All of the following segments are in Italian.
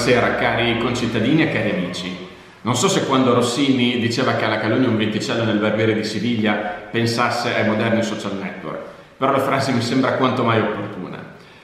buonasera cari concittadini e cari amici. Non so se quando Rossini diceva che alla calunnia un venticello nel barbiere di Siviglia pensasse ai moderni social network, però la frase mi sembra quanto mai opportuna.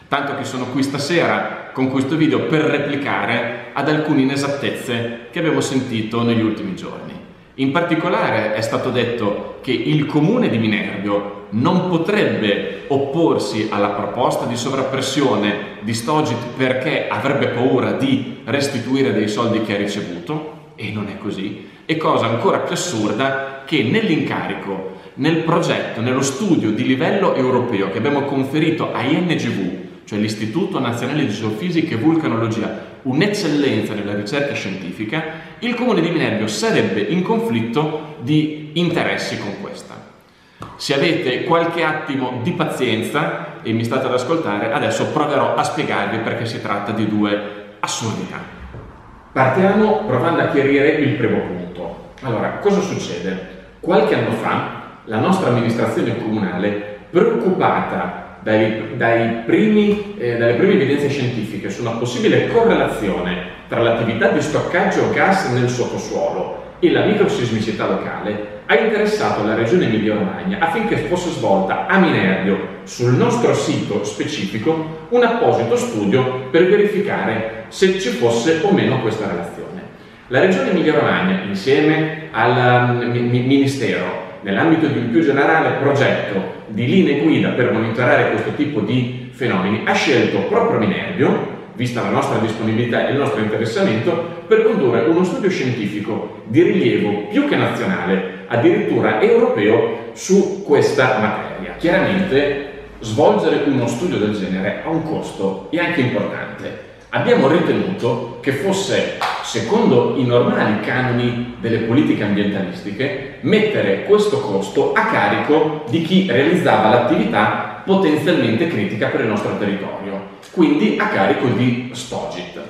Tanto che sono qui stasera con questo video per replicare ad alcune inesattezze che abbiamo sentito negli ultimi giorni. In particolare è stato detto che il comune di Minervio non potrebbe opporsi alla proposta di sovrappressione di Stogit perché avrebbe paura di restituire dei soldi che ha ricevuto, e non è così, e cosa ancora più assurda che nell'incarico, nel progetto, nello studio di livello europeo che abbiamo conferito a INGV, cioè l'Istituto Nazionale di Geofisica e Vulcanologia, un'eccellenza nella ricerca scientifica, il comune di Minervio sarebbe in conflitto di interessi con questa. Se avete qualche attimo di pazienza e mi state ad ascoltare, adesso proverò a spiegarvi perché si tratta di due assurdità. Partiamo provando a chiarire il primo punto. Allora, cosa succede? Qualche anno fa la nostra amministrazione comunale, preoccupata dai, dai primi, eh, dalle prime evidenze scientifiche su una possibile correlazione tra l'attività di stoccaggio gas nel sottosuolo e la microsismicità locale, ha interessato la regione Emilia-Romagna affinché fosse svolta a Minervio, sul nostro sito specifico, un apposito studio per verificare se ci fosse o meno questa relazione. La regione Emilia-Romagna, insieme al um, Ministero, nell'ambito di un più generale progetto di linee guida per monitorare questo tipo di fenomeni, ha scelto proprio Minervio, vista la nostra disponibilità e il nostro interessamento, per condurre uno studio scientifico di rilievo più che nazionale, addirittura europeo, su questa materia. Chiaramente svolgere uno studio del genere ha un costo e anche importante. Abbiamo ritenuto che fosse secondo i normali canoni delle politiche ambientalistiche, mettere questo costo a carico di chi realizzava l'attività potenzialmente critica per il nostro territorio, quindi a carico di Stogit,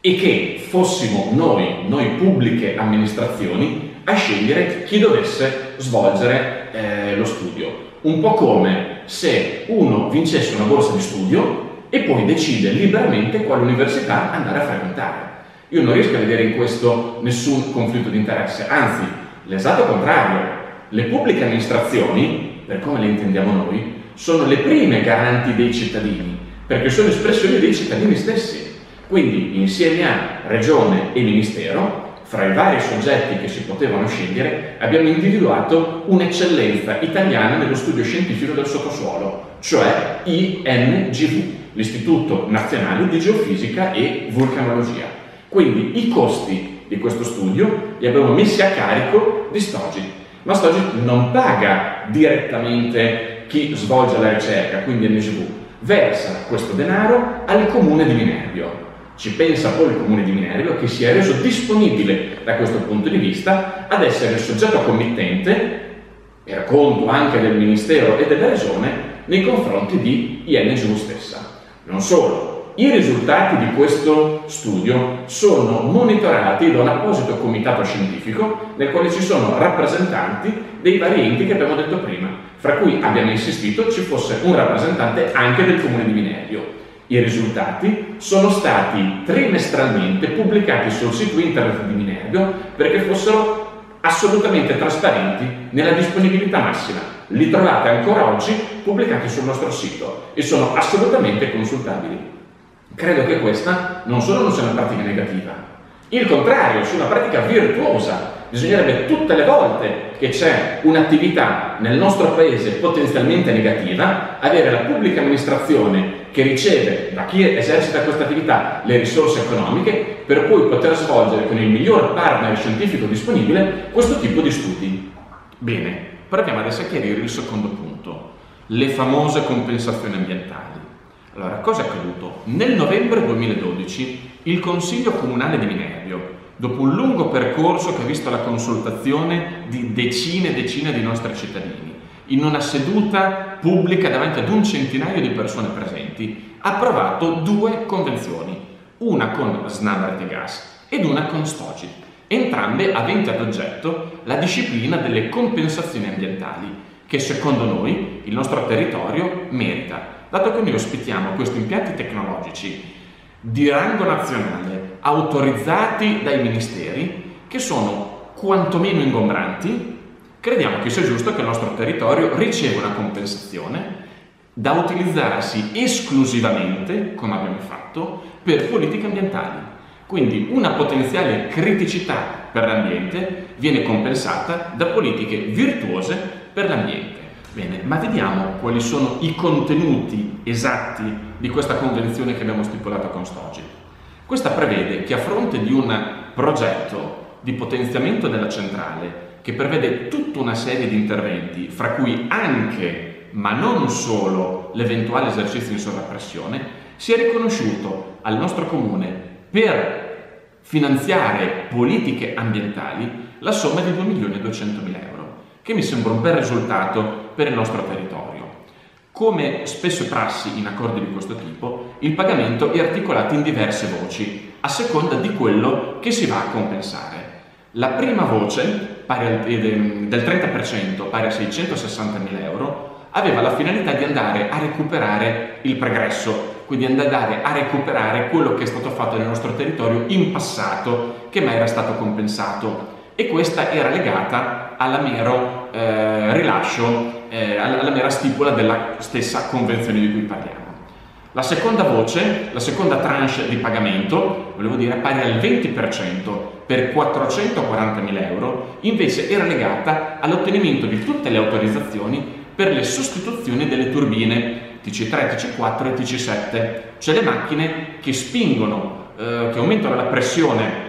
e che fossimo noi, noi pubbliche amministrazioni, a scegliere chi dovesse svolgere eh, lo studio. Un po' come se uno vincesse una borsa di studio e poi decide liberamente quale università andare a frequentare. Io non riesco a vedere in questo nessun conflitto di interesse, anzi, l'esatto contrario. Le pubbliche amministrazioni, per come le intendiamo noi, sono le prime garanti dei cittadini, perché sono espressioni dei cittadini stessi. Quindi, insieme a Regione e Ministero, fra i vari soggetti che si potevano scegliere, abbiamo individuato un'eccellenza italiana nello studio scientifico del sottosuolo, cioè INGV, l'Istituto Nazionale di Geofisica e Vulcanologia. Quindi i costi di questo studio li abbiamo messi a carico di Stogit, ma Stogit non paga direttamente chi svolge la ricerca, quindi NGV, versa questo denaro al comune di Minervio. Ci pensa poi il comune di Minervio che si è reso disponibile da questo punto di vista ad essere il soggetto committente, per conto anche del Ministero e della Regione, nei confronti di INGV stessa. Non solo, i risultati di questo studio sono monitorati da un apposito comitato scientifico nel quale ci sono rappresentanti dei vari enti che abbiamo detto prima, fra cui abbiamo insistito ci fosse un rappresentante anche del comune di Minerio. I risultati sono stati trimestralmente pubblicati sul sito internet di Minervio perché fossero assolutamente trasparenti nella disponibilità massima. Li trovate ancora oggi pubblicati sul nostro sito e sono assolutamente consultabili. Credo che questa non solo non sia una pratica negativa, il contrario, sia una pratica virtuosa. Bisognerebbe tutte le volte che c'è un'attività nel nostro paese potenzialmente negativa, avere la pubblica amministrazione che riceve da chi esercita questa attività le risorse economiche per poi poter svolgere con il miglior partner scientifico disponibile questo tipo di studi. Bene, proviamo adesso a chiarire il secondo punto, le famose compensazioni ambientali. Allora, cosa è accaduto? Nel novembre 2012 il Consiglio Comunale di Minervio, dopo un lungo percorso che ha visto la consultazione di decine e decine di nostri cittadini, in una seduta pubblica davanti ad un centinaio di persone presenti, ha approvato due convenzioni, una con Snam Gas ed una con Stogit, entrambe aventi ad oggetto la disciplina delle compensazioni ambientali, che secondo noi il nostro territorio merita dato che noi ospitiamo questi impianti tecnologici di rango nazionale autorizzati dai ministeri che sono quantomeno ingombranti, crediamo che sia giusto che il nostro territorio riceva una compensazione da utilizzarsi esclusivamente, come abbiamo fatto, per politiche ambientali. Quindi una potenziale criticità per l'ambiente viene compensata da politiche virtuose per l'ambiente. Bene, ma vediamo quali sono i contenuti esatti di questa convenzione che abbiamo stipulato con Stogit. Questa prevede che a fronte di un progetto di potenziamento della centrale che prevede tutta una serie di interventi, fra cui anche, ma non solo, l'eventuale esercizio in sovrappressione, sia riconosciuto al nostro comune per finanziare politiche ambientali la somma di 2.200.000 euro, che mi sembra un bel risultato per il nostro territorio. Come spesso è prassi in accordi di questo tipo, il pagamento è articolato in diverse voci, a seconda di quello che si va a compensare. La prima voce, al, del 30%, pari a 660.000 euro, aveva la finalità di andare a recuperare il pregresso, quindi andare a recuperare quello che è stato fatto nel nostro territorio in passato, che mai era stato compensato. E questa era legata alla mero eh, rilascio, eh, alla mera stipula della stessa convenzione di cui parliamo. La seconda voce, la seconda tranche di pagamento, volevo dire pari al 20% per 440.000 euro, invece era legata all'ottenimento di tutte le autorizzazioni per le sostituzioni delle turbine TC3, TC4 e TC7, cioè le macchine che spingono, eh, che aumentano la pressione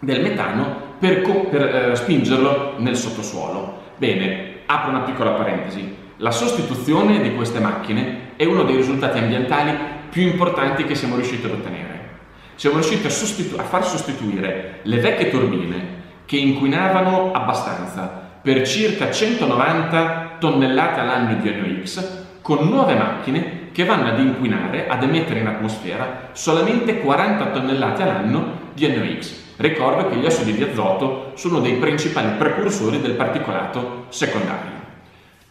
del metano per, per eh, spingerlo nel sottosuolo. Bene, apro una piccola parentesi. La sostituzione di queste macchine è uno dei risultati ambientali più importanti che siamo riusciti ad ottenere. Siamo riusciti a, sostitu- a far sostituire le vecchie turbine che inquinavano abbastanza per circa 190 tonnellate all'anno di NOx con nuove macchine che vanno ad inquinare, ad emettere in atmosfera solamente 40 tonnellate all'anno di NOx. Ricordo che gli ossidi di azoto sono dei principali precursori del particolato secondario.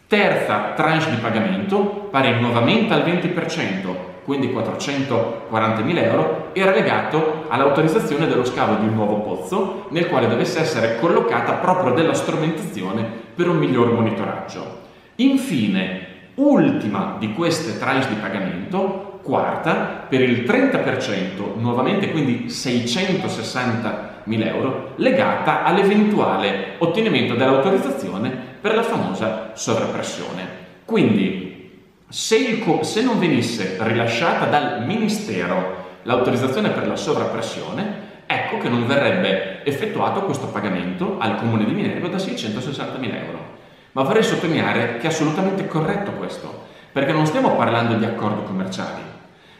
Terza tranche di pagamento, pari nuovamente al 20%, quindi 440.000 euro, era legato all'autorizzazione dello scavo di un nuovo pozzo nel quale dovesse essere collocata proprio della strumentazione per un miglior monitoraggio. Infine, ultima di queste tranche di pagamento, quarta, per il 30%, nuovamente quindi 660.000 euro, legata all'eventuale ottenimento dell'autorizzazione per la famosa sovrappressione. Quindi se, il, se non venisse rilasciata dal Ministero l'autorizzazione per la sovrappressione, ecco che non verrebbe effettuato questo pagamento al Comune di Minerva da 660.000 euro. Ma vorrei sottolineare che è assolutamente corretto questo, perché non stiamo parlando di accordi commerciali,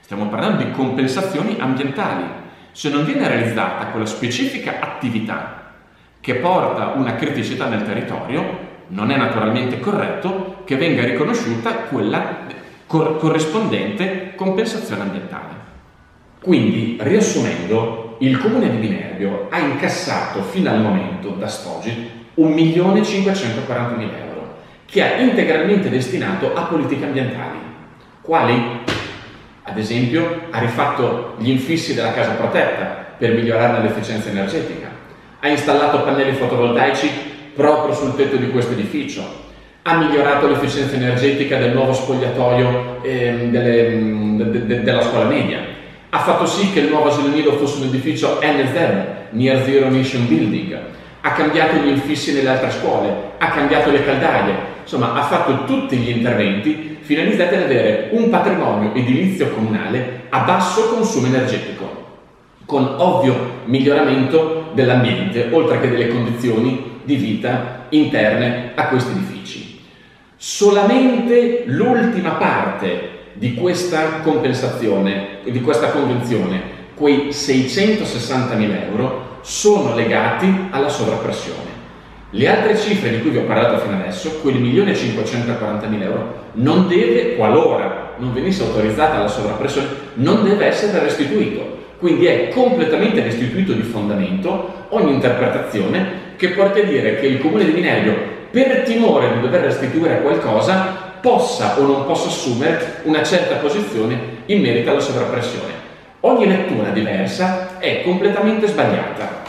stiamo parlando di compensazioni ambientali. Se non viene realizzata quella specifica attività che porta una criticità nel territorio, non è naturalmente corretto che venga riconosciuta quella cor- corrispondente compensazione ambientale. Quindi, riassumendo, il comune di Minerbio ha incassato fino al momento da Stogit 1.540.000 euro, che ha integralmente destinato a politiche ambientali, quali ad esempio ha rifatto gli infissi della casa protetta per migliorarne l'efficienza energetica, ha installato pannelli fotovoltaici proprio sul tetto di questo edificio, ha migliorato l'efficienza energetica del nuovo spogliatoio eh, delle, de, de, della scuola media, ha fatto sì che il nuovo asilo nido fosse un edificio NZ, Near Zero Emission Building, ha cambiato gli infissi nelle altre scuole, ha cambiato le caldaie, insomma ha fatto tutti gli interventi finalizzati ad avere un patrimonio edilizio comunale a basso consumo energetico, con ovvio miglioramento dell'ambiente, oltre che delle condizioni di vita interne a questi edifici. Solamente l'ultima parte di questa compensazione, di questa convenzione, quei 660.000 euro, sono legati alla sovrappressione. Le altre cifre di cui vi ho parlato fino adesso, quel 1.540.000 euro, non deve, qualora non venisse autorizzata la sovrappressione, non deve essere restituito. Quindi è completamente restituito di fondamento ogni interpretazione che porti a dire che il comune di Minerio, per timore di dover restituire qualcosa, possa o non possa assumere una certa posizione in merito alla sovrappressione. Ogni lettura diversa è completamente sbagliata,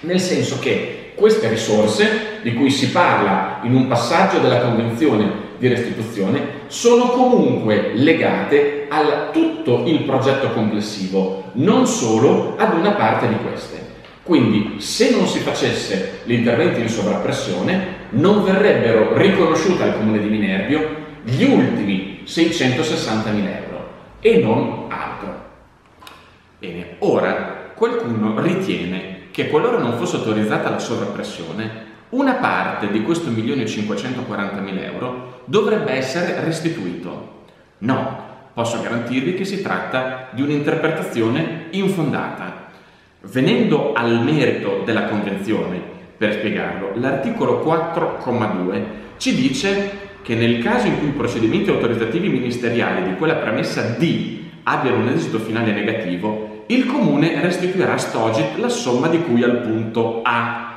nel senso che queste risorse, di cui si parla in un passaggio della Convenzione di restituzione, sono comunque legate a tutto il progetto complessivo, non solo ad una parte di queste. Quindi se non si facesse l'intervento in sovrappressione, non verrebbero riconosciute al comune di Minerbio gli ultimi 660 mila euro e non altro. Bene, ora qualcuno ritiene che qualora non fosse autorizzata la sovrappressione, una parte di questo 1.540.000 euro dovrebbe essere restituito. No, posso garantirvi che si tratta di un'interpretazione infondata. Venendo al merito della convenzione, per spiegarlo, l'articolo 4,2 ci dice che nel caso in cui i procedimenti autorizzativi ministeriali di quella premessa D abbiano un esito finale negativo, il comune restituirà a Stogit la somma di cui al punto A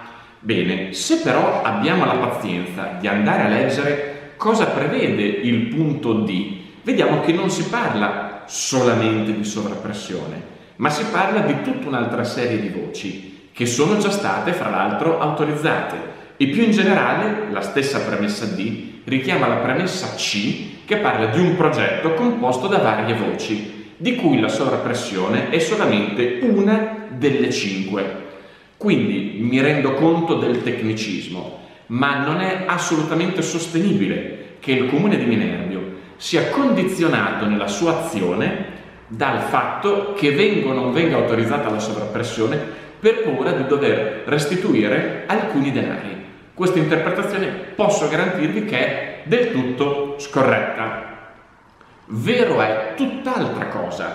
Bene, se però abbiamo la pazienza di andare a leggere cosa prevede il punto D, vediamo che non si parla solamente di sovrappressione, ma si parla di tutta un'altra serie di voci che sono già state, fra l'altro, autorizzate. E più in generale, la stessa premessa D richiama la premessa C che parla di un progetto composto da varie voci, di cui la sovrappressione è solamente una delle cinque. Quindi mi rendo conto del tecnicismo, ma non è assolutamente sostenibile che il comune di Minerbio sia condizionato nella sua azione dal fatto che venga o non venga autorizzata la sovrappressione per paura di dover restituire alcuni denari. Questa interpretazione posso garantirvi che è del tutto scorretta. Vero è tutt'altra cosa,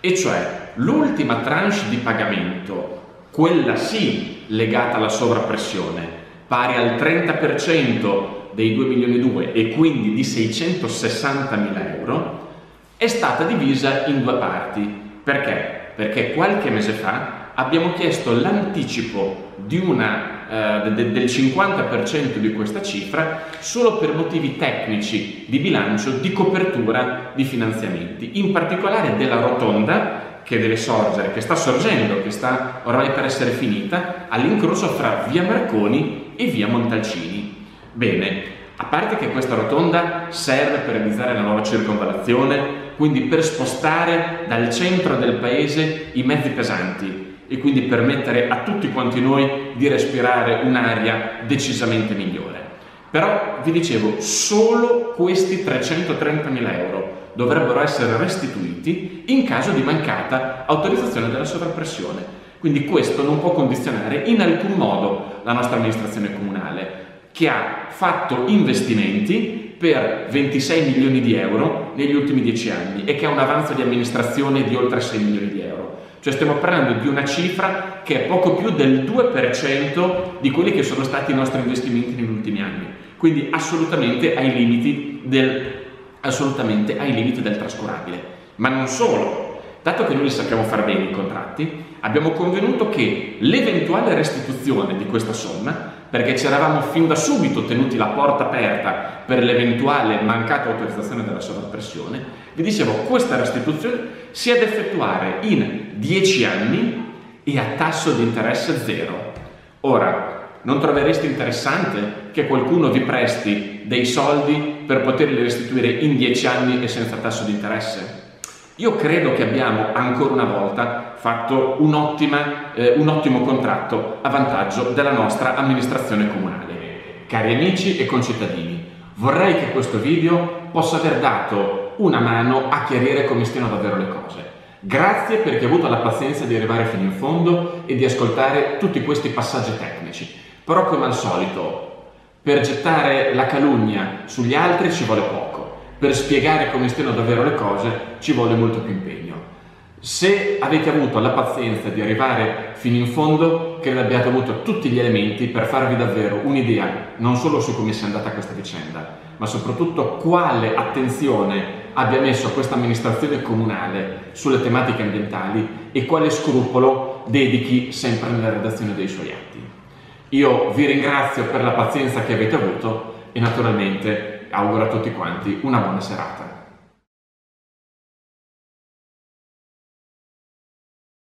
e cioè l'ultima tranche di pagamento quella sì legata alla sovrappressione, pari al 30% dei 2 milioni e 2 e quindi di 660 mila euro, è stata divisa in due parti. Perché? Perché qualche mese fa abbiamo chiesto l'anticipo una, eh, de, del 50% di questa cifra solo per motivi tecnici di bilancio di copertura di finanziamenti, in particolare della rotonda che deve sorgere, che sta sorgendo, che sta ormai per essere finita, all'incrocio fra via Marconi e via Montalcini. Bene, a parte che questa rotonda serve per realizzare la nuova circonvallazione, quindi per spostare dal centro del paese i mezzi pesanti e quindi permettere a tutti quanti noi di respirare un'aria decisamente migliore. Però vi dicevo, solo questi 330.000 euro dovrebbero essere restituiti in caso di mancata autorizzazione della sovrappressione. Quindi questo non può condizionare in alcun modo la nostra amministrazione comunale, che ha fatto investimenti per 26 milioni di euro negli ultimi 10 anni e che ha un avanzo di amministrazione di oltre 6 milioni di euro. Cioè stiamo parlando di una cifra che è poco più del 2% di quelli che sono stati i nostri investimenti negli ultimi anni. Quindi assolutamente ai limiti del ai limiti del trascurabile. Ma non solo, dato che noi sappiamo fare bene i contratti, abbiamo convenuto che l'eventuale restituzione di questa somma, perché ci eravamo fin da subito tenuti la porta aperta per l'eventuale mancata autorizzazione della sovrappressione, vi dicevo, questa restituzione si da effettuare in 10 anni e a tasso di interesse zero. Ora, non trovereste interessante che qualcuno vi presti dei soldi per poterli restituire in dieci anni e senza tasso di interesse? Io credo che abbiamo ancora una volta fatto un, ottima, eh, un ottimo contratto a vantaggio della nostra amministrazione comunale. Cari amici e concittadini, vorrei che questo video possa aver dato una mano a chiarire come stiano davvero le cose. Grazie perché ha avuto la pazienza di arrivare fino in fondo e di ascoltare tutti questi passaggi tecnici. Però come al solito, per gettare la calunnia sugli altri ci vuole poco, per spiegare come stiano davvero le cose ci vuole molto più impegno. Se avete avuto la pazienza di arrivare fino in fondo, credo abbiate avuto tutti gli elementi per farvi davvero un'idea non solo su come sia andata questa vicenda, ma soprattutto quale attenzione abbia messo questa amministrazione comunale sulle tematiche ambientali e quale scrupolo dedichi sempre nella redazione dei suoi atti. Io vi ringrazio per la pazienza che avete avuto e naturalmente auguro a tutti quanti una buona serata.